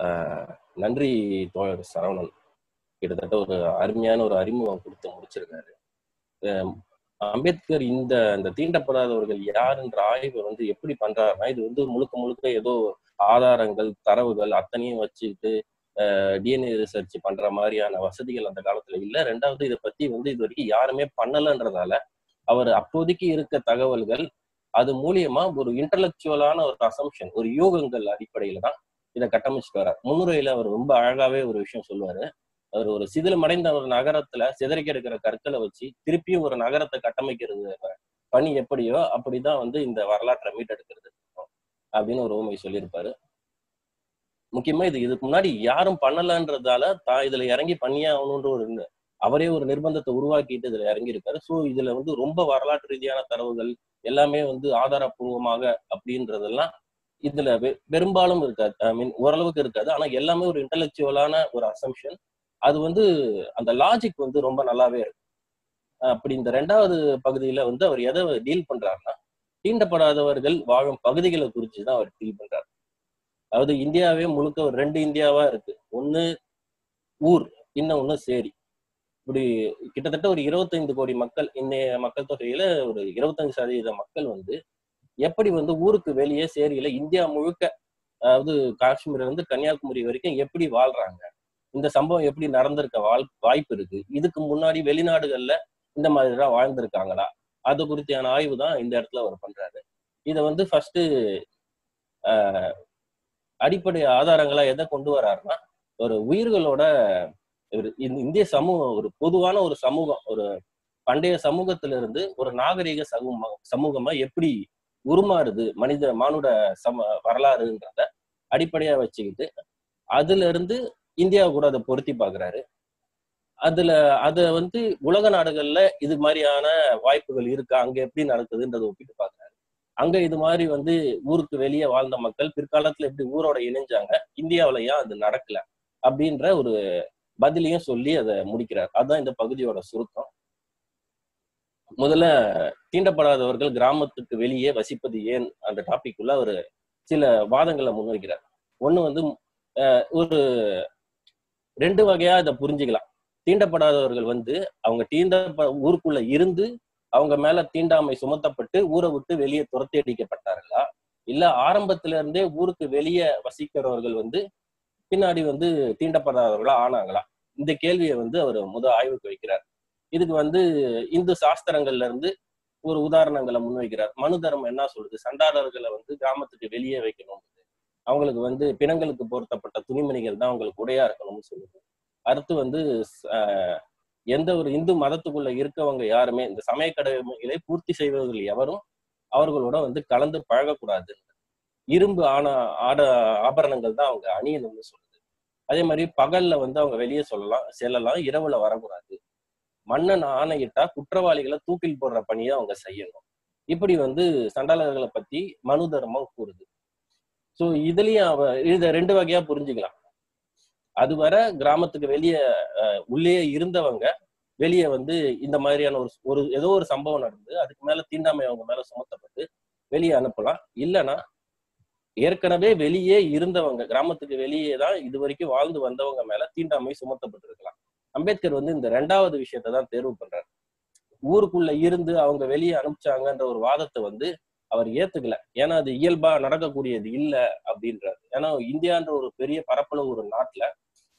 ஆஹ் நன்றி தோழர் சரவணன். கிட்டத்தட்ட ஒரு அருமையான ஒரு அறிமுகம் கொடுத்து முடிச்சிருக்காரு. ஆஹ் அம்பேத்கர் இந்த இந்த தீண்டப்படாதவர்கள் யாருன்ற ஆய்வை வந்து எப்படி பண்றாருன்னா இது வந்து முழுக்க முழுக்க ஏதோ ஆதாரங்கள் தரவுகள் அத்தனையும் வச்சுக்கிட்டு டிஎன்ஏ ரிசர்ச் பண்ற மாதிரியான வசதிகள் அந்த காலத்துல இல்ல. ரெண்டாவது இதை பத்தி வந்து இது வரைக்கும் யாருமே பண்ணலன்றதால அவர் அப்போதைக்கு இருக்க தகவல்கள் அது மூலியமா ஒரு இன்டலெக்சுவலான ஒரு அசம்ஷன் ஒரு யூகங்கள் அடிப்படையில தான் இதை கட்டமைச்சிட்டு வரார் முன்னுரையில அவர் ரொம்ப அழகாவே ஒரு விஷயம் சொல்லுவாரு. அவர் ஒரு சிதிலமடைந்த ஒரு நகரத்துல சிதறி கிடக்கிற கற்களை வச்சு திருப்பியும் ஒரு நகரத்தை கட்டமைக்கிறது பணி எப்படியோ அப்படிதான் வந்து இந்த வரலாற்றை மீட்டெடுக்கிறது. அப்படின்னு ஒரு ஓமை சொல்லியிருப்பாரு. முக்கியமா இது இதுக்கு முன்னாடி யாரும் பண்ணலன்றதால தான் இதுல இறங்கி பண்ணியே ஆகணுன்ற ஒரு அவரே ஒரு நிர்பந்தத்தை உருவாக்கிட்டு இதுல இறங்கி இருக்காரு ஸோ இதுல வந்து ரொம்ப வரலாற்று ரீதியான தரவுகள் எல்லாமே வந்து ஆதாரப்பூர்வமாக அப்படின்றதெல்லாம் இதுல பெரும்பாலும் இருக்காது. ஐ மீன் ஓரளவுக்கு இருக்காது. ஆனா எல்லாமே ஒரு இன்டலெக்சுவலான ஒரு அசம்ஷன் அது வந்து அந்த லாஜிக் வந்து ரொம்ப நல்லாவே இருக்கு அப்படி இந்த ரெண்டாவது பகுதியில வந்து அவர் எதை டீல் பண்றாருன்னா தீண்டப்படாதவர்கள் வாழும் பகுதிகளை குறித்து தான் அவர் டீல் பண்றாரு. அதாவது இந்தியாவே முழுக்க ஒரு ரெண்டு இந்தியாவா இருக்கு. ஒண்ணு ஊர் இன்னொன்னு சேரி. இப்படி கிட்டத்தட்ட ஒரு இருபத்தைந்து கோடி மக்கள் இந்த மக்கள் தொகையில ஒரு இருபத்தஞ்சு சதவீத மக்கள் வந்து எப்படி வந்து ஊருக்கு வெளியே சேரியில இந்தியா முழுக்க அதாவது காஷ்மீர்ல இருந்து கன்னியாகுமரி வரைக்கும் எப்படி வாழ்றாங்க? இந்த சம்பவம் எப்படி நடந்திருக்க வாழ் வாய்ப்பு இருக்கு? இதுக்கு முன்னாடி வெளிநாடுகள்ல இந்த மாதிரிதான் வாழ்ந்திருக்காங்களா? அது குறித்தான ஆய்வு தான் இந்த இடத்துல அவர் பண்றாரு. இதை வந்து ஃபர்ஸ்ட் அடிப்படை ஆதாரங்களா எதை கொண்டு வர்றாருன்னா ஒரு உயிர்களோட ஒரு இந்திய சமூகம் ஒரு பொதுவான ஒரு சமூகம் ஒரு பண்டைய சமூகத்துல இருந்து ஒரு நாகரிக சமூகம் சமூகமா எப்படி உருமாறுது மனித மானுட சம வரலாறுன்றத அடிப்படையா வச்சுக்கிட்டு அதுல இருந்து இந்தியா கூட அதை பொருத்தி பாக்குறாரு அதுல அத வந்து உலக நாடுகள்ல இது மாதிரியான வாய்ப்புகள் இருக்கா? அங்க எப்படி நடக்குதுன்றதை ஒப்பிட்டு பாக்குறாரு அங்க இது மாதிரி வந்து ஊருக்கு வெளியே வாழ்ந்த மக்கள் பிற்காலத்துல எப்படி ஊரோட இணைஞ்சாங்க இந்தியாவில ஏன் அது நடக்கல? அப்படின்ற ஒரு பதிலையும் சொல்லி அதை முடிக்கிறார். அதுதான் இந்த பகுதியோட சுருக்கம். முதல்ல தீண்டப்படாதவர்கள் கிராமத்துக்கு வெளியே வசிப்பது ஏன் அந்த டாபிக் உள்ள ஒரு சில வாதங்களை முன்வைக்கிறார். ஒண்ணு வந்து ஒரு ரெண்டு வகையா இதை புரிஞ்சுக்கலாம். தீண்டப்படாதவர்கள் வந்து அவங்க தீண்ட ஊருக்குள்ள இருந்து அவங்க மேல தீண்டாமை சுமத்தப்பட்டு ஊரை விட்டு வெளியே துரத்தி அடிக்கப்பட்டார்களா? இல்ல ஆரம்பத்துல இருந்தே ஊருக்கு வெளியே வசிக்கிறவர்கள் வந்து பின்னாடி வந்து தீண்டப்படாதவர்களா ஆனாங்களா? இந்த கேள்வியை வந்து அவர் முத ஆய்வுக்கு வைக்கிறார். இதுக்கு வந்து இந்து சாஸ்திரங்கள்ல இருந்து ஒரு உதாரணங்களை முன்வைக்கிறார். மனு தர்மம் என்ன சொல்றது சண்டாளர்களை வந்து கிராமத்துக்கு வெளியே வைக்கணும் அவங்களுக்கு வந்து பிணங்களுக்கு பொருத்தப்பட்ட துணிமணிகள் தான் அவங்களுக்கு உடையா இருக்கணும்னு சொல்லுது. அடுத்து வந்து எந்த ஒரு இந்து மதத்துக்குள்ள இருக்கவங்க யாருமே இந்த சமய கடமைகளை பூர்த்தி செய்வர்கள் எவரும் அவர்களோட வந்து கலந்து பழகக்கூடாது. இரும்பு ஆன ஆட ஆபரணங்கள் தான் அவங்க அணியணும்னு சொல்லுது. அதே மாதிரி பகல்ல வந்து அவங்க வெளியே சொல்லலாம் செல்லலாம் இரவுல வரக்கூடாது. மன்னன் ஆணையிட்டா குற்றவாளிகளை தூக்கில் போடுற பணியை அவங்க செய்யணும். இப்படி வந்து சண்டாளர்களை பத்தி மனு தர்மம் கூறுது. சோ இதுலயும் அவ இத ரெண்டு வகையா புரிஞ்சுக்கலாம். அதுவரை கிராமத்துக்கு வெளியே உள்ளே இருந்தவங்க வெளியே வந்து இந்த மாதிரியான ஒரு ஒரு ஏதோ ஒரு சம்பவம் நடந்து அதுக்கு மேல தீண்டாமை அவங்க மேல சுமத்தப்பட்டு வெளியே அனுப்பலாம். இல்லைன்னா ஏற்கனவே வெளியே இருந்தவங்க கிராமத்துக்கு வெளியே தான் இது வரைக்கும் வாழ்ந்து வந்தவங்க மேல தீண்டாமை சுமத்தப்பட்டிருக்கலாம். அம்பேத்கர் வந்து இந்த ரெண்டாவது விஷயத்த தான் தேர்வு பண்றாரு. ஊருக்குள்ள இருந்து அவங்க வெளியே அனுப்பிச்சாங்கன்ற ஒரு வாதத்தை வந்து அவர் ஏத்துக்கல. ஏன்னா அது இயல்பா நடக்கக்கூடியது இல்ல அப்படின்றாரு. ஏன்னா இந்தியான்ற ஒரு பெரிய பரப்பளவு ஒரு நாட்டுல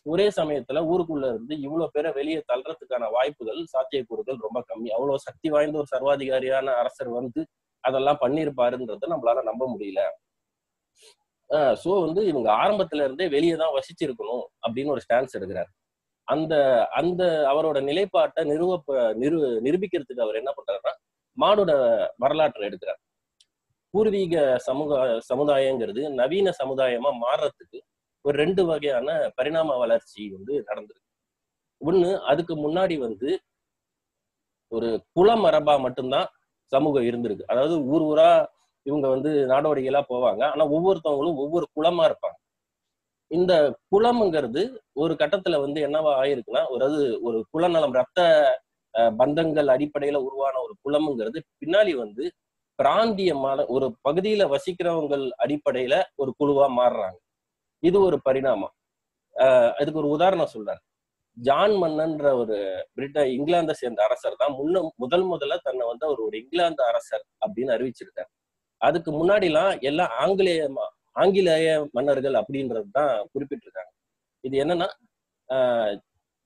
ஒரே சமயத்துல ஊருக்குள்ள இருந்து இவ்வளவு பேரை வெளியே தள்ளுறதுக்கான வாய்ப்புகள் சாத்தியக்கூறுகள் ரொம்ப கம்மி. அவ்வளவு சக்தி வாய்ந்த ஒரு சர்வாதிகாரியான அரசர் வந்து அதெல்லாம் பண்ணியிருப்பாருன்றத நம்மளால நம்ப முடியல. ஆஹ் சோ வந்து இவங்க ஆரம்பத்துல இருந்தே வெளியே தான் வசிச்சிருக்கணும் அப்படின்னு ஒரு ஸ்டான்ஸ் எடுக்கிறாரு. அந்த அந்த அவரோட நிலைப்பாட்டை நிறுவ நிரு நிரூபிக்கிறதுக்கு அவர் என்ன பண்றாருன்னா மாடோட வரலாற்றை எடுக்கிறார். பூர்வீக சமூக சமுதாயங்கிறது நவீன சமுதாயமா மாறுறதுக்கு ஒரு ரெண்டு வகையான பரிணாம வளர்ச்சி வந்து நடந்திருக்கு. ஒண்ணு அதுக்கு முன்னாடி வந்து ஒரு குலமரபா மட்டும்தான் சமூகம் இருந்திருக்கு. அதாவது ஊர் ஊரா இவங்க வந்து நாடோடிகளா போவாங்க. ஆனா ஒவ்வொருத்தவங்களும் ஒவ்வொரு குலமா இருப்பாங்க. இந்த குலம்ங்கிறது ஒரு கட்டத்துல வந்து என்னவா ஆயிருக்குன்னா ஒரு அது ஒரு குளநலம் ரத்த பந்தங்கள் அடிப்படையில உருவான ஒரு குலம்ங்கிறது பின்னாடி வந்து பிராந்தியமான ஒரு பகுதியில வசிக்கிறவங்கள் அடிப்படையில ஒரு குழுவா மாறுறாங்க. இது ஒரு பரிணாமம். ஆஹ் அதுக்கு ஒரு உதாரணம் சொல்றாரு ஜான் மன்னன்ற ஒரு பிரிட்ட இங்கிலாந்தை சேர்ந்த அரசர் தான் முன்ன முதல் முதல்ல தன்னை வந்து அவர் ஒரு இங்கிலாந்து அரசர் அப்படின்னு அறிவிச்சிருக்காரு. அதுக்கு முன்னாடிலாம் எல்லாம் ஆங்கிலேயமா ஆங்கிலேய மன்னர்கள் அப்படின்றது தான் குறிப்பிட்டிருக்காங்க. இது என்னன்னா ஆஹ்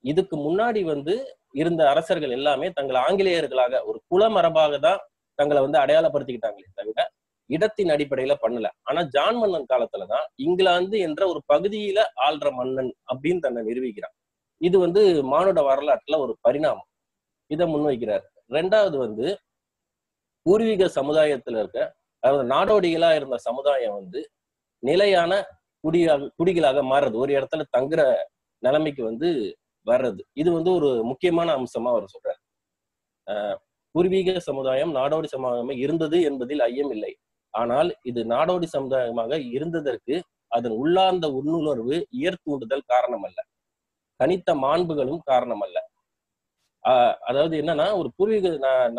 இதுக்கு முன்னாடி வந்து இருந்த அரசர்கள் எல்லாமே தங்களை ஆங்கிலேயர்களாக ஒரு குலமரபாக தான் தங்களை வந்து அடையாளப்படுத்திக்கிட்டாங்களே தவிர இடத்தின் அடிப்படையில பண்ணல. ஆனா ஜான் மன்னன் காலத்துலதான் இங்கிலாந்து என்ற ஒரு பகுதியில ஆள்ற மன்னன் அப்படின்னு தன்னை நிரூபிக்கிறான். இது வந்து மானுட வரலாற்றுல ஒரு பரிணாமம். இதை முன்வைக்கிறார். ரெண்டாவது வந்து பூர்வீக சமுதாயத்துல இருக்க அதாவது நாடோடிகளா இருந்த சமுதாயம் வந்து நிலையான குடியாக குடிகளாக மாறுறது. ஒரு இடத்துல தங்குற நிலைமைக்கு வந்து வர்றது. இது வந்து ஒரு முக்கியமான அம்சமா அவர் சொல்றாரு. ஆஹ் பூர்வீக சமுதாயம் நாடோடி சமுதாயமாக இருந்தது என்பதில் ஐயம் இல்லை. ஆனால் இது நாடோடி சமுதாயமாக இருந்ததற்கு அதன் உள்ளார்ந்த உண்ணுணர்வு இயற் தூண்டுதல் காரணம் அல்ல தனித்த மாண்புகளும் காரணம் அல்ல ஆஹ் அதாவது என்னன்னா ஒரு பூர்வீக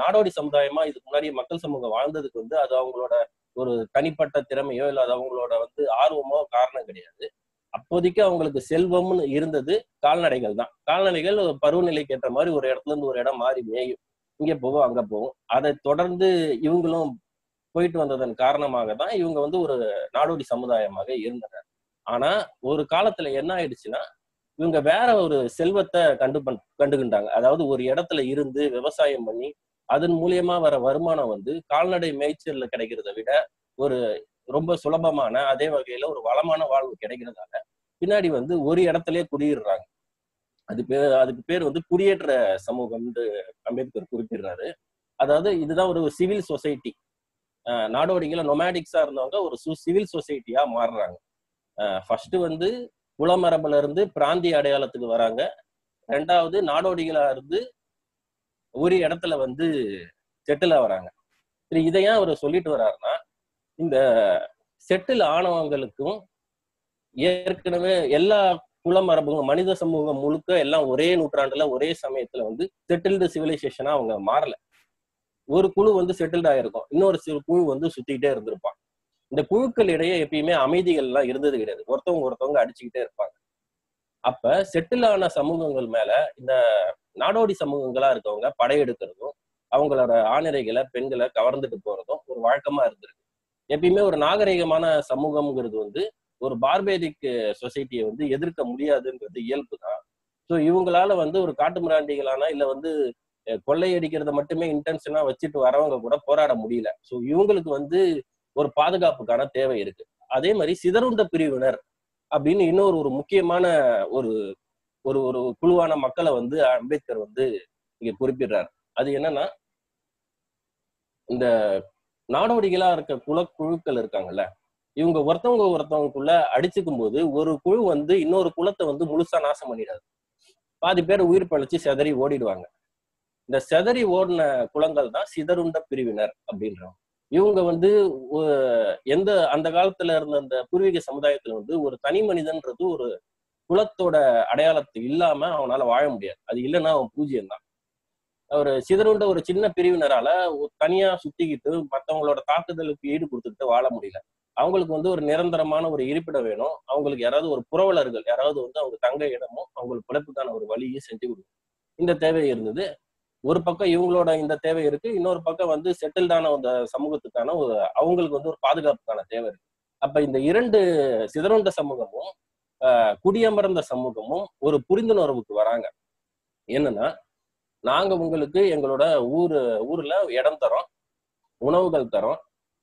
நாடோடி சமுதாயமா இதுக்கு முன்னாடி மக்கள் சமூகம் வாழ்ந்ததுக்கு வந்து அது அவங்களோட ஒரு தனிப்பட்ட திறமையோ இல்லை அது அவங்களோட வந்து ஆர்வமோ காரணம் கிடையாது. அப்போதைக்கு அவங்களுக்கு செல்வம்னு இருந்தது கால்நடைகள் தான். கால்நடைகள் ஒரு பருவநிலைக்கு ஏற்ற மாதிரி ஒரு இடத்துல இருந்து ஒரு இடம் மாறி மேயும். இங்க போகும் அங்க போகும் அதை தொடர்ந்து இவங்களும் போயிட்டு வந்ததன் காரணமாக தான் இவங்க வந்து ஒரு நாடோடி சமுதாயமாக இருந்தனர். ஆனா ஒரு காலத்துல என்ன ஆயிடுச்சுன்னா இவங்க வேற ஒரு செல்வத்தை கண்டு பண் கண்டுகின்றாங்க அதாவது ஒரு இடத்துல இருந்து விவசாயம் பண்ணி அதன் மூலியமா வர வருமானம் வந்து கால்நடை மேய்ச்சல்ல கிடைக்கிறத விட ஒரு ரொம்ப சுலபமான அதே வகையில ஒரு வளமான வாழ்வு கிடைக்கிறதால பின்னாடி வந்து ஒரு இடத்துலயே குடியிடுறாங்க. அது பேர் அதுக்கு பேர் வந்து குடியேற்ற சமூகம்னு அம்பேத்கர் குறிப்பிடுறாரு. அதாவது இதுதான் ஒரு சிவில் சொசைட்டி. நாடோடிகள நொமேடிக்ஸா இருந்தவங்க ஒரு சிவில் சொசைட்டியா மாறுறாங்க. ஃபர்ஸ்ட் வந்து குளமரபுல இருந்து பிராந்திய அடையாளத்துக்கு வராங்க. ரெண்டாவது நாடோடிகளா இருந்து ஒரு இடத்துல வந்து செட்டில் வராங்க சரி இதை ஏன் அவர் சொல்லிட்டு வர்றாருன்னா இந்த செட்டில் ஆனவங்களுக்கும் ஏற்கனவே எல்லா குலமரபுங்க மனித சமூகம் முழுக்க எல்லாம் ஒரே நூற்றாண்டுல ஒரே சமயத்துல வந்து செட்டில்டு சிவிலைசேஷனா அவங்க மாறல. ஒரு குழு வந்து செட்டில்ட் ஆயிருக்கும். இன்னொரு சிறு குழு வந்து சுத்திக்கிட்டே இருந்திருப்பான். இந்த குழுக்கள் இடையே எப்பயுமே அமைதிகள் எல்லாம் இருந்தது கிடையாது. ஒருத்தவங்க ஒருத்தவங்க அடிச்சுக்கிட்டே இருப்பாங்க. அப்ப செட்டில் ஆன சமூகங்கள் மேல இந்த நாடோடி சமூகங்களா இருக்கவங்க படையெடுக்கிறதும் அவங்களோட ஆணிரைகளை பெண்களை கவர்ந்துட்டு போறதும் ஒரு வழக்கமா இருந்திருக்கு. எப்பயுமே ஒரு நாகரிகமான சமூகம்ங்கிறது வந்து ஒரு பார்பேரிக் சொசைட்டியை வந்து எதிர்க்க முடியாதுங்கிறது இயல்பு தான். ஸோ இவங்களால வந்து ஒரு காட்டு மிராண்டிகளான இல்ல வந்து கொள்ளையடிக்கிறத மட்டுமே இன்டென்ஷனா வச்சுட்டு வரவங்க கூட போராட முடியல. ஸோ இவங்களுக்கு வந்து ஒரு பாதுகாப்புக்கான தேவை இருக்கு. அதே மாதிரி சிதறுண்ட பிரிவினர் அப்படின்னு இன்னொரு ஒரு முக்கியமான ஒரு ஒரு ஒரு குழுவான மக்களை வந்து அம்பேத்கர் வந்து இங்க குறிப்பிடுறார். அது என்னன்னா இந்த நாடோடிகளா இருக்க குல குழுக்கள் இருக்காங்கல்ல இவங்க ஒருத்தவங்க ஒருத்தவங்களுக்குள்ள அடிச்சுக்கும் போது ஒரு குழு வந்து இன்னொரு குலத்தை வந்து முழுசா நாசம் பண்ணிடாது. பாதி பேர் உயிர் பழிச்சு செதறி ஓடிடுவாங்க. இந்த செதறி ஓடின குலங்கள் தான் சிதறுண்ட பிரிவினர் அப்படின்றவங்க. இவங்க வந்து எந்த அந்த காலத்துல இருந்த அந்த பூர்வீக சமுதாயத்துல வந்து ஒரு தனி மனிதன்றது ஒரு குலத்தோட அடையாளத்து இல்லாம அவனால வாழ முடியாது. அது இல்லைன்னா அவன் பூஜ்யம் தான் ஒரு சிதறுண்ட ஒரு சின்ன பிரிவினரால தனியா சுத்திக்கிட்டு மற்றவங்களோட தாக்குதலுக்கு ஈடு கொடுத்துக்கிட்டு வாழ முடியல. அவங்களுக்கு வந்து ஒரு நிரந்தரமான ஒரு இருப்பிடம் வேணும். அவங்களுக்கு யாராவது ஒரு புரவலர்கள் யாராவது வந்து அவங்க தங்க இடமும் அவங்களுக்கு பிழைப்புக்கான ஒரு வழியும் செஞ்சு கொடுக்கும் இந்த தேவை இருந்தது. ஒரு பக்கம் இவங்களோட இந்த தேவை இருக்கு இன்னொரு பக்கம் வந்து செட்டில்டான அந்த சமூகத்துக்கான ஒரு அவங்களுக்கு வந்து ஒரு பாதுகாப்புக்கான தேவை இருக்கு. அப்ப இந்த இரண்டு சிதறுண்ட சமூகமும் குடியமர்ந்த சமூகமும் ஒரு புரிந்துணர்வுக்கு வராங்க. என்னன்னா நாங்க உங்களுக்கு எங்களோட ஊரு ஊர்ல இடம் தரோம் உணவுகள் தரோம்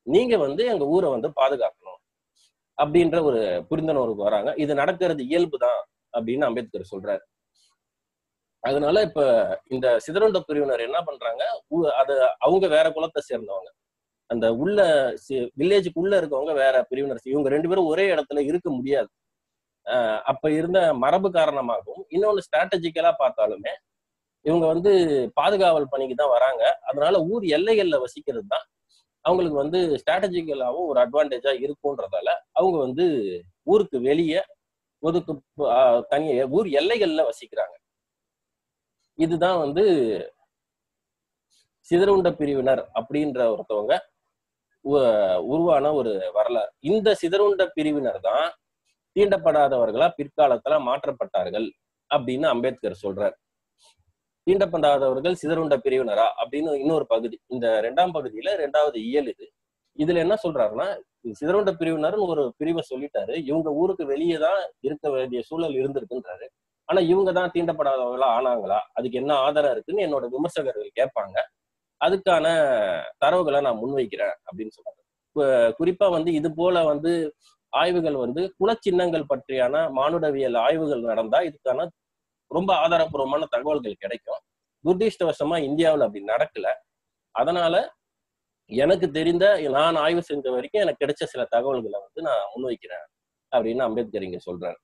நீங்க வந்து எங்க ஊரை வந்து பாதுகாக்கணும் அப்படின்ற ஒரு புரிந்துணர்வுக்கு வராங்க. இது நடக்கிறது இயல்பு தான் அப்படின்னு அம்பேத்கர் சொல்றாரு. அதனால இப்ப இந்த சிதறண்ட பிரிவினர் என்ன பண்றாங்க? அது அவங்க வேற குலத்தை சேர்ந்தவங்க. அந்த உள்ள வில்லேஜுக்கு உள்ள இருக்கவங்க வேற பிரிவினர் இவங்க ரெண்டு பேரும் ஒரே இடத்துல இருக்க முடியாது. அப்ப இருந்த மரபு காரணமாகவும் இன்னொன்னு ஸ்ட்ராட்டஜிக்கலா பார்த்தாலுமே இவங்க வந்து பாதுகாவல் பணிக்கு தான் வராங்க. அதனால ஊர் எல்லைகள்ல வசிக்கிறது தான் அவங்களுக்கு வந்து ஸ்ட்ராட்டஜிக்கலாகவும் ஒரு அட்வான்டேஜா இருக்கும்ன்றதால அவங்க வந்து ஊருக்கு வெளியே ஒதுக்கு தனிய ஊர் எல்லைகள்ல வசிக்கிறாங்க. இதுதான் வந்து சிதறுண்ட பிரிவினர் அப்படின்ற ஒருத்தவங்க உருவான ஒரு வரலாறு. இந்த சிதறுண்ட பிரிவினர் தான் தீண்டப்படாதவர்களா பிற்காலத்துல மாற்றப்பட்டார்கள் அப்படின்னு அம்பேத்கர் சொல்றார். தீண்டப்படாதவர்கள் சிதறுண்ட பிரிவினரா அப்படின்னு இன்னொரு பகுதி இந்த ரெண்டாம் பகுதியில ரெண்டாவது இயல் இது. இதுல என்ன சொல்றாருன்னா சிதறுண்ட பிரிவினர்னு ஒரு பிரிவை சொல்லிட்டாரு இவங்க ஊருக்கு வெளியே தான் இருக்க வேண்டிய சூழல் இருந்திருக்குன்றாரு. ஆனா இவங்க தான் தீண்டப்படாதவங்களா ஆனாங்களா? அதுக்கு என்ன ஆதாரம் இருக்குன்னு என்னோட விமர்சகர்கள் கேட்பாங்க. அதுக்கான தரவுகளை நான் முன்வைக்கிறேன் அப்படின்னு சொன்னாங்க குறிப்பா வந்து இது போல வந்து ஆய்வுகள் வந்து குலச்சின்னங்கள் பற்றியான மானுடவியல் ஆய்வுகள் நடந்தா இதுக்கான ரொம்ப ஆதாரபூர்வமான தகவல்கள் கிடைக்கும். துர்திஷ்டவசமா இந்தியாவில் அப்படி நடக்கல. அதனால எனக்கு தெரிந்த நான் ஆய்வு செஞ்ச வரைக்கும் எனக்கு கிடைச்ச சில தகவல்களை வந்து நான் முன்வைக்கிறேன் அப்படின்னு அம்பேத்கர் இங்க சொல்றாரு.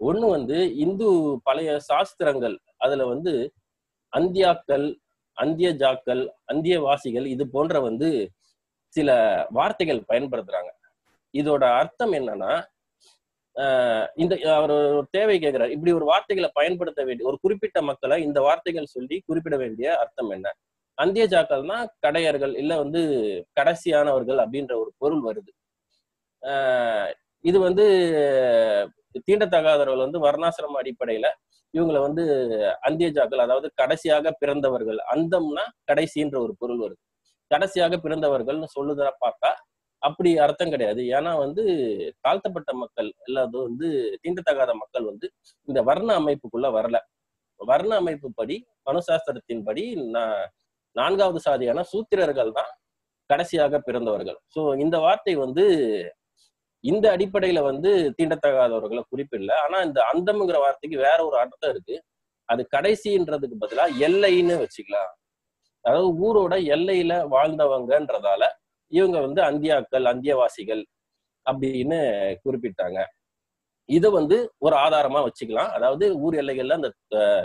ஒண்ணு வந்து இந்து பழைய சாஸ்திரங்கள் அதுல வந்து அந்தியாக்கள் அந்திய ஜாக்கள் அந்தியவாசிகள் இது போன்ற வந்து சில வார்த்தைகள் பயன்படுத்துறாங்க. இதோட அர்த்தம் என்னன்னா இந்த அவர் ஒரு தேவை கேட்கிறார். இப்படி ஒரு வார்த்தைகளை பயன்படுத்த வேண்டிய ஒரு குறிப்பிட்ட மக்களை இந்த வார்த்தைகள் சொல்லி குறிப்பிட வேண்டிய அர்த்தம் என்ன? அந்திய ஜாக்கள்னா கடையர்கள் இல்ல வந்து கடைசியானவர்கள் அப்படின்ற ஒரு பொருள் வருது. இது வந்து தீண்டத்தகாதவர்கள் வந்து வர்ணாசிரம அடிப்படையில இவங்களை வந்து அந்தியஜாக்கள் அதாவது கடைசியாக பிறந்தவர்கள் அந்தம்னா கடைசின்ற ஒரு பொருள் வருது. கடைசியாக பிறந்தவர்கள்னு சொல்லுதா பார்த்தா அப்படி அர்த்தம் கிடையாது. ஏன்னா வந்து தாழ்த்தப்பட்ட மக்கள் இல்லாத வந்து தீண்டத்தகாத மக்கள் வந்து இந்த வர்ண அமைப்புக்குள்ள வரல. வர்ண அமைப்பு படி மனுசாஸ்திரத்தின்படி நான்காவது சாதியான சூத்திரர்கள் தான் கடைசியாக பிறந்தவர்கள். சோ இந்த வார்த்தை வந்து இந்த அடிப்படையில வந்து தீண்டத்தகாதவர்களை குறிப்பிடல ஆனா இந்த அந்தம்ங்கிற வார்த்தைக்கு வேற ஒரு அர்த்தம் இருக்கு. அது கடைசின்றதுக்கு பதிலா எல்லைன்னு வச்சுக்கலாம். அதாவது ஊரோட எல்லையில வாழ்ந்தவங்கன்றதால இவங்க வந்து அந்தியாக்கள் அந்தியவாசிகள் அப்படின்னு குறிப்பிட்டாங்க. இது வந்து ஒரு ஆதாரமா வச்சுக்கலாம். அதாவது ஊர் எல்லைகள்ல அந்த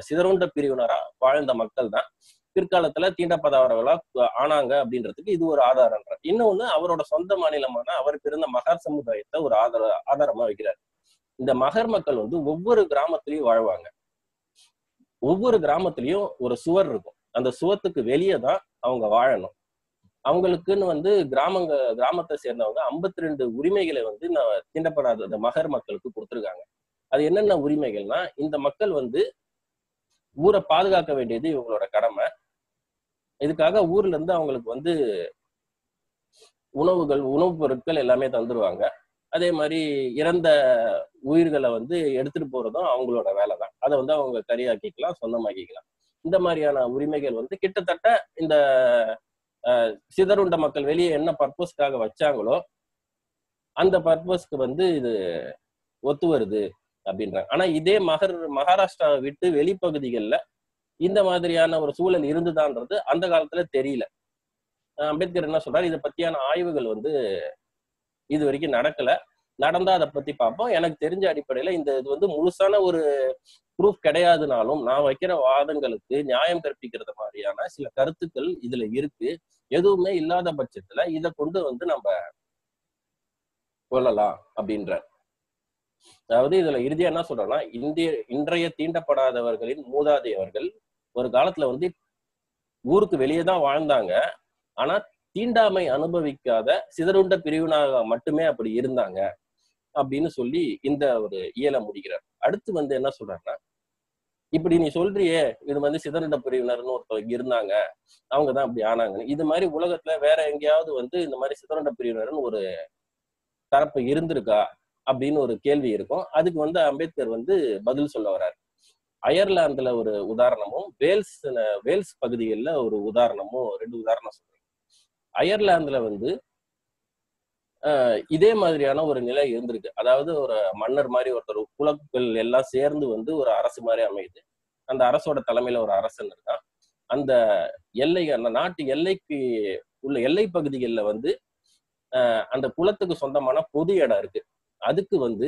சிதறுண்ட பிரிவினரா வாழ்ந்த மக்கள் தான் பிற்காலத்துல தீண்டப்படாதவர்களா ஆனாங்க அப்படின்றதுக்கு இது ஒரு ஆதாரம்ன்ற இன்னொன்னு அவரோட சொந்த மாநிலமான அவருக்கு இருந்த மகர் சமுதாயத்தை ஒரு ஆதார ஆதாரமா வைக்கிறார். இந்த மகர் மக்கள் வந்து ஒவ்வொரு கிராமத்திலயும் வாழ்வாங்க. ஒவ்வொரு கிராமத்திலயும் ஒரு சுவர் இருக்கும். அந்த சுவத்துக்கு வெளியே தான் அவங்க வாழணும். அவங்களுக்குன்னு வந்து கிராமங்க கிராமத்தை சேர்ந்தவங்க ஐம்பத்தி ரெண்டு உரிமைகளை வந்து நான் தீண்டப்படாத இந்த மகர் மக்களுக்கு கொடுத்துருக்காங்க. அது என்னென்ன உரிமைகள்னா இந்த மக்கள் வந்து ஊரை பாதுகாக்க வேண்டியது இவங்களோட கடமை. இதுக்காக ஊர்ல இருந்து அவங்களுக்கு வந்து உணவுகள் உணவுப் பொருட்கள் எல்லாமே தந்துருவாங்க. அதே மாதிரி இறந்த உயிர்களை வந்து எடுத்துட்டு போறதும் அவங்களோட வேலை தான் அதை வந்து அவங்க கரியாக்கிக்கலாம் சொந்தமாக்கிக்கலாம். இந்த மாதிரியான உரிமைகள் வந்து கிட்டத்தட்ட இந்த சிதறுண்ட மக்கள் வெளியே என்ன பர்பஸ்க்காக வச்சாங்களோ அந்த பர்பஸ்க்கு வந்து இது ஒத்து வருது அப்படின்றாங்க. ஆனா இதே மகர் மகாராஷ்டிராவை விட்டு வெளிப்பகுதிகளில் இந்த மாதிரியான ஒரு சூழல் இருந்துதான்றது அந்த காலத்துல தெரியல. அம்பேத்கர் என்ன சொல்றாரு? இதை பத்தியான ஆய்வுகள் வந்து இது வரைக்கும் நடக்கல. நடந்தா அதை பத்தி பார்ப்போம். எனக்கு தெரிஞ்ச அடிப்படையில இந்த இது வந்து முழுசான ஒரு ப்ரூஃப் கிடையாதுனாலும் நான் வைக்கிற வாதங்களுக்கு நியாயம் கற்பிக்கிறது மாதிரியான சில கருத்துக்கள் இதுல இருக்கு. எதுவுமே இல்லாத பட்சத்துல இதை கொண்டு வந்து நம்ம கொள்ளலாம் அப்படின்ற அதாவது இதுல இறுதியா என்ன சொல்றோம்னா இந்திய இன்றைய தீண்டப்படாதவர்களின் மூதாதையவர்கள் ஒரு காலத்துல வந்து ஊருக்கு வெளியே தான் வாழ்ந்தாங்க. ஆனா தீண்டாமை அனுபவிக்காத சிதறுண்ட பிரிவினாக மட்டுமே அப்படி இருந்தாங்க அப்படின்னு சொல்லி இந்த ஒரு இயலை முடிக்கிறார். அடுத்து வந்து என்ன சொல்றாருன்னா இப்படி நீ சொல்றியே இது வந்து சிதறுண்ட பிரிவினர்னு ஒருத்தவங்க இருந்தாங்க அவங்க தான் அப்படி ஆனாங்க இது மாதிரி உலகத்துல வேற எங்கேயாவது வந்து இந்த மாதிரி சிதறுண்ட பிரிவினர்னு ஒரு தரப்பு இருந்திருக்கா அப்படின்னு ஒரு கேள்வி இருக்கும். அதுக்கு வந்து அம்பேத்கர் வந்து பதில் சொல்ல வர்றாரு. அயர்லாந்துல ஒரு உதாரணமும் வேல்ஸ் வேல்ஸ் பகுதிகளில் ஒரு உதாரணமும் ரெண்டு உதாரணம் சொல்றேன். அயர்லாந்துல வந்து இதே மாதிரியான ஒரு நிலை இருந்திருக்கு. அதாவது ஒரு மன்னர் மாதிரி ஒருத்தர் குலக்கள் எல்லாம் சேர்ந்து வந்து ஒரு அரசு மாதிரி அமையுது. அந்த அரசோட தலைமையில ஒரு அரசன் இருக்கான். அந்த எல்லை அந்த நாட்டு எல்லைக்கு உள்ள எல்லை பகுதிகளில் வந்து அந்த குலத்துக்கு சொந்தமான பொது இடம் இருக்கு. அதுக்கு வந்து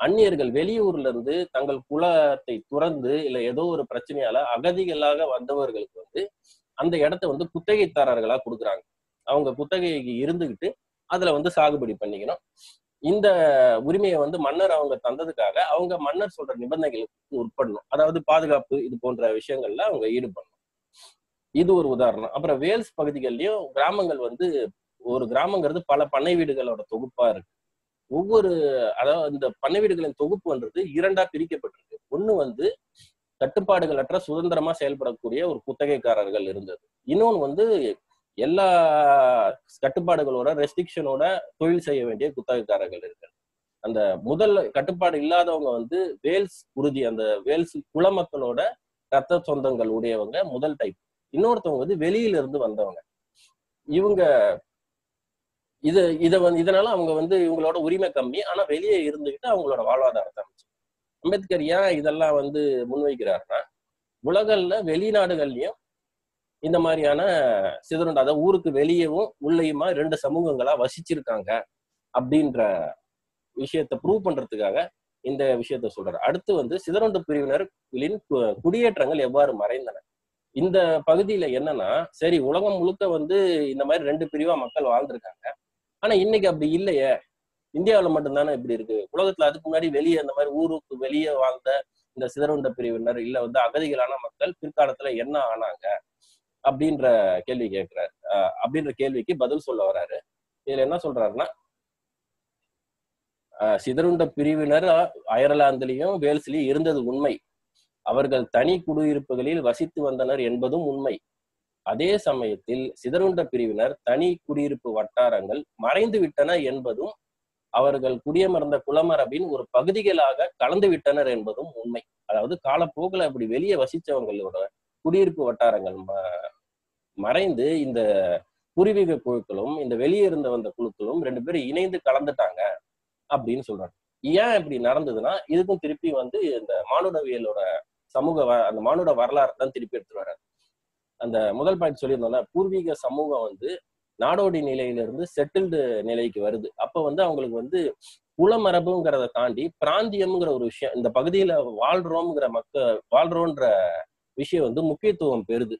அந்நியர்கள் வெளியூர்ல இருந்து தங்கள் குலத்தை துறந்து இல்ல ஏதோ ஒரு பிரச்சனையால அகதிகளாக வந்தவர்களுக்கு வந்து அந்த இடத்த வந்து குத்தகைத்தாரர்களா கொடுக்குறாங்க. அவங்க குத்தகைக்கு இருந்துகிட்டு அதுல வந்து சாகுபடி பண்ணிக்கணும். இந்த உரிமையை வந்து மன்னர் அவங்க தந்ததுக்காக அவங்க மன்னர் சொல்ற நிபந்தனைகளுக்கு உட்படணும். அதாவது பாதுகாப்பு இது போன்ற விஷயங்கள்ல அவங்க ஈடுபடணும். இது ஒரு உதாரணம். அப்புறம் வேல்ஸ் பகுதிகள்லயும் கிராமங்கள் வந்து ஒரு கிராமங்கிறது பல பண்ணை வீடுகளோட தொகுப்பா இருக்கு. ஒவ்வொரு அதாவது இந்த பண்ணை வீடுகளின் தொகுப்புன்றது இரண்டா பிரிக்கப்பட்டிருக்கு. ஒண்ணு வந்து கட்டுப்பாடுகளற்ற சுதந்திரமா செயல்படக்கூடிய ஒரு குத்தகைக்காரர்கள் இருந்தது. இன்னொன்னு வந்து எல்லா கட்டுப்பாடுகளோட ரெஸ்ட்ரிக்ஷனோட தொழில் செய்ய வேண்டிய குத்தகைக்காரர்கள் இருக்காங்க. அந்த முதல் கட்டுப்பாடு இல்லாதவங்க வந்து வேல்ஸ் உறுதி அந்த வேல்ஸ் குலமக்களோட ரத்த சொந்தங்கள் உடையவங்க முதல் டைப் இன்னொருத்தவங்க வந்து வெளியில இருந்து வந்தவங்க. இவங்க இது இத வந்து இதனால அவங்க வந்து இவங்களோட உரிமை கம்மி. ஆனா வெளியே இருந்துகிட்டு அவங்களோட வாழ்வாதாரத்தை அமைச்சு. அம்பேத்கர் ஏன் இதெல்லாம் வந்து முன்வைக்கிறாருன்னா உலகல்ல வெளிநாடுகள்லயும் இந்த மாதிரியான சிதறுண்டு அதாவது ஊருக்கு வெளியவும் உள்ளேயுமா ரெண்டு சமூகங்களா வசிச்சிருக்காங்க அப்படின்ற விஷயத்த ப்ரூவ் பண்றதுக்காக இந்த விஷயத்த சொல்றாரு. அடுத்து வந்து சிதறுண்ட பிரிவினர்களின் கு- குடியேற்றங்கள் எவ்வாறு மறைந்தன? இந்த பகுதியில என்னன்னா சரி உலகம் முழுக்க வந்து இந்த மாதிரி ரெண்டு பிரிவா மக்கள் வாழ்ந்திருக்காங்க. ஆனா இன்னைக்கு அப்படி இல்லையே. இந்தியாவுல மட்டும்தானே இப்படி இருக்கு? உலகத்துல அதுக்கு முன்னாடி வெளியே அந்த மாதிரி ஊருக்கு வெளியே வாழ்ந்த இந்த சிதறுண்ட பிரிவினர் இல்ல வந்து அகதிகளான மக்கள் பிற்காலத்துல என்ன ஆனாங்க அப்படின்ற கேள்வி கேட்கிறாரு. அஹ் அப்படின்ற கேள்விக்கு பதில் சொல்ல வர்றாரு இதுல என்ன சொல்றாருன்னா சிதறுண்ட பிரிவினர் அயர்லாந்துலயும் வேல்ஸ்லயும் இருந்தது உண்மை. அவர்கள் தனி குடியிருப்புகளில் வசித்து வந்தனர் என்பதும் உண்மை. அதே சமயத்தில் சிதறுண்ட பிரிவினர் தனி குடியிருப்பு வட்டாரங்கள் மறைந்து விட்டன என்பதும் அவர்கள் குடியமர்ந்த குலமரபின் ஒரு பகுதிகளாக கலந்து விட்டனர் என்பதும் உண்மை. அதாவது காலப்போக்கில் அப்படி வெளியே வசிச்சவங்களோட குடியிருப்பு வட்டாரங்கள் ம- மறைந்து இந்த பூர்வீக குழுக்களும் இந்த வெளியே இருந்த வந்த குழுக்களும் ரெண்டு பேரும் இணைந்து கலந்துட்டாங்க அப்படின்னு சொல்றாங்க. ஏன் இப்படி நடந்ததுன்னா இதுக்கும் திருப்பி வந்து இந்த மானுடவியலோட சமூக வ- அந்த மானுட வரலாறு தான் திருப்பி எடுத்துட்டு வர்றாரு. அந்த முதல் பாயிண்ட் சொல்லியிருந்தோம்ல பூர்வீக சமூகம் வந்து நாடோடி நிலையிலிருந்து செட்டில்டு நிலைக்கு வருது. அப்ப வந்து அவங்களுக்கு வந்து குலமரபுங்கிறத தாண்டி பிராந்தியம்ங்கிற ஒரு விஷயம் இந்த பகுதியில வாழ்றோம்ங்கிற மக்க வாழ்றோன்ற விஷயம் வந்து முக்கியத்துவம் பெறுது.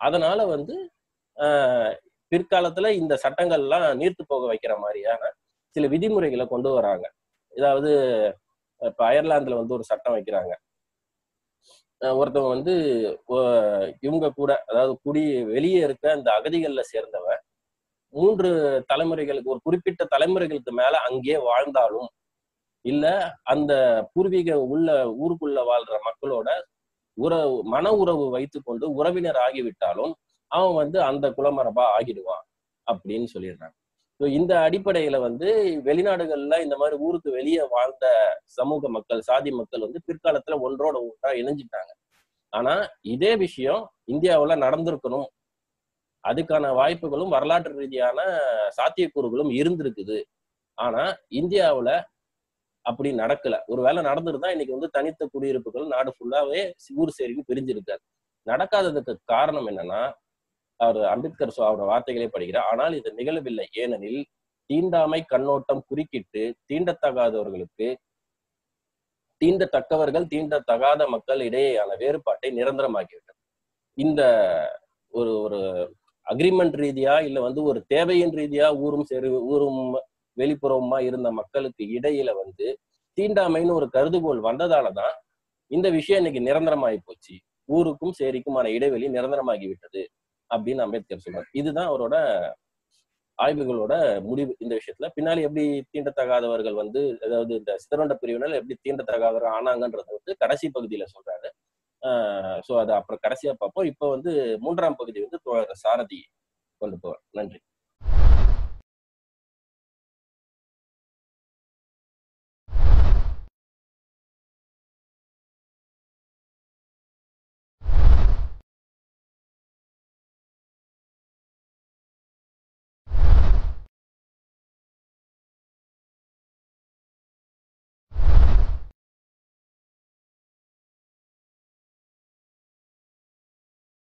அதனால வந்து ஆஹ் பிற்காலத்துல இந்த சட்டங்கள்லாம் நீர்த்து போக வைக்கிற மாதிரியான சில விதிமுறைகளை கொண்டு வராங்க. அதாவது இப்ப அயர்லாந்துல வந்து ஒரு சட்டம் வைக்கிறாங்க. ஒருத்தவங்க வந்து இவங்க கூட அதாவது குடி வெளியே இருக்க அந்த அகதிகள்ல சேர்ந்தவன் மூன்று தலைமுறைகளுக்கு ஒரு குறிப்பிட்ட தலைமுறைகளுக்கு மேல அங்கே வாழ்ந்தாலும் இல்ல அந்த பூர்வீக உள்ள ஊருக்குள்ள வாழ்ற மக்களோட உறவு மன உறவு வைத்துக்கொண்டு உறவினர் ஆகிவிட்டாலும் அவன் வந்து அந்த குலமரபா ஆகிடுவான் அப்படின்னு சொல்லிடுறாங்க. ஸோ இந்த அடிப்படையில வந்து வெளிநாடுகள்ல இந்த மாதிரி ஊருக்கு வெளியே வாழ்ந்த சமூக மக்கள் சாதி மக்கள் வந்து பிற்காலத்துல ஒன்றோட ஒன்றா இணைஞ்சிட்டாங்க. ஆனா இதே விஷயம் இந்தியாவுல நடந்திருக்கணும். அதுக்கான வாய்ப்புகளும் வரலாற்று ரீதியான சாத்தியக்கூறுகளும் இருந்திருக்குது. ஆனா இந்தியாவுல அப்படி நடக்கல. ஒருவேளை நடந்திருந்தா இன்னைக்கு வந்து தனித்த குடியிருப்புகள் நாடு ஃபுல்லாவே ஊர் சேரிக்கு பிரிஞ்சிருக்காது. நடக்காததுக்கு காரணம் என்னன்னா அவர் அம்பேத்கர் அவரோட வார்த்தைகளே படிக்கிறார் ஆனால் இது நிகழவில்லை. ஏனெனில் தீண்டாமை கண்ணோட்டம் குறுக்கிட்டு தீண்டத்தகாதவர்களுக்கு தீண்டத்தக்கவர்கள் தீண்டத்தகாத மக்கள் இடையேயான வேறுபாட்டை நிரந்தரமாக்கிவிட்டது இந்த ஒரு ஒரு அக்ரிமெண்ட் ரீதியா இல்ல வந்து ஒரு தேவையின் ரீதியா ஊரும் செரு ஊரும் வெளிப்புறமா இருந்த மக்களுக்கு இடையில வந்து தீண்டாமைன்னு ஒரு கருதுகோள் வந்ததாலதான் இந்த விஷயம் இன்னைக்கு நிரந்தரமாகி போச்சு. ஊருக்கும் சேரிக்குமான இடைவெளி நிரந்தரமாகி விட்டது அப்படின்னு அம்பேத்கர் சொல்றாரு. இதுதான் அவரோட ஆய்வுகளோட முடிவு இந்த விஷயத்துல. பின்னாடி எப்படி தீண்டத்தகாதவர்கள் வந்து அதாவது இந்த சிதறண்ட பிரிவினர் எப்படி தீண்டத்தகாதவர்கள் ஆனாங்கன்றது வந்து கடைசி பகுதியில சொல்றாரு. ஸோ அது அப்புறம் கடைசியா பார்ப்போம். இப்போ வந்து மூன்றாம் பகுதி வந்து தோழர் சாரதி கொண்டு போவார். நன்றி.